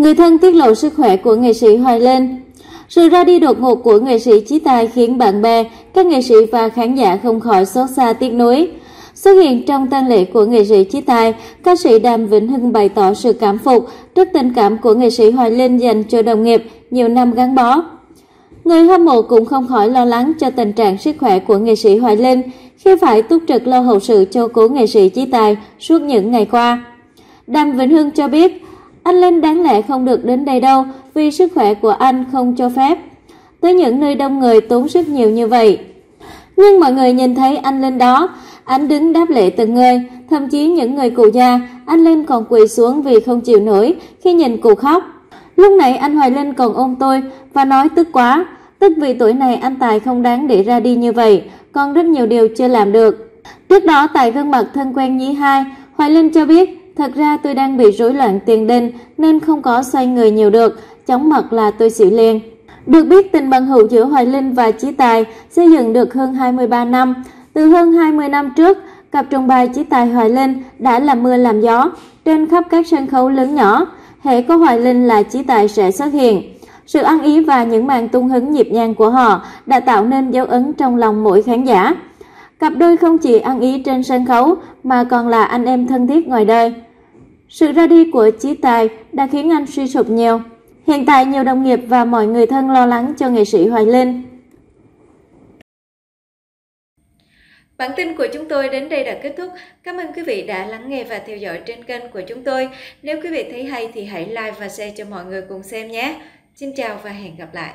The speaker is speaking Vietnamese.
Người thân tiết lộ sức khỏe của nghệ sĩ Hoài Linh. Sự ra đi đột ngột của nghệ sĩ Chí Tài khiến bạn bè, các nghệ sĩ và khán giả không khỏi xót xa tiếc nuối. Xuất hiện trong tang lễ của nghệ sĩ Chí Tài, ca sĩ Đàm Vĩnh Hưng bày tỏ sự cảm phục trước tình cảm của nghệ sĩ Hoài Linh dành cho đồng nghiệp nhiều năm gắn bó. Người hâm mộ cũng không khỏi lo lắng cho tình trạng sức khỏe của nghệ sĩ Hoài Linh khi phải túc trực lo hậu sự cho cố nghệ sĩ Chí Tài suốt những ngày qua. Đàm Vĩnh Hưng cho biết, anh Linh đáng lẽ không được đến đây đâu vì sức khỏe của anh không cho phép. Tới những nơi đông người tốn sức nhiều như vậy. Nhưng mọi người nhìn thấy anh Linh đó, anh đứng đáp lễ từng người, thậm chí những người cụ già, anh Linh còn quỳ xuống vì không chịu nổi khi nhìn cụ khóc. Lúc nãy anh Hoài Linh còn ôm tôi và nói tức quá, tức vì tuổi này anh Tài không đáng để ra đi như vậy, còn rất nhiều điều chưa làm được. Trước đó tại gương mặt thân quen nhí hai, Hoài Linh cho biết, thật ra tôi đang bị rối loạn tiền đình nên không có xoay người nhiều được, chóng mặt là tôi xỉu liền. Được biết tình bằng hữu giữa Hoài Linh và Chí Tài xây dựng được hơn 23 năm. Từ hơn 20 năm trước, cặp trùng bài Chí Tài Hoài Linh đã làm mưa làm gió trên khắp các sân khấu lớn nhỏ. Hệ có Hoài Linh là Chí Tài sẽ xuất hiện. Sự ăn ý và những màn tung hứng nhịp nhàng của họ đã tạo nên dấu ấn trong lòng mỗi khán giả. Cặp đôi không chỉ ăn ý trên sân khấu, mà còn là anh em thân thiết ngoài đời. Sự ra đi của Chí Tài đã khiến anh suy sụp nhiều. Hiện tại nhiều đồng nghiệp và mọi người thân lo lắng cho nghệ sĩ Hoài Linh. Bản tin của chúng tôi đến đây đã kết thúc. Cảm ơn quý vị đã lắng nghe và theo dõi trên kênh của chúng tôi. Nếu quý vị thấy hay thì hãy like và share cho mọi người cùng xem nhé. Xin chào và hẹn gặp lại.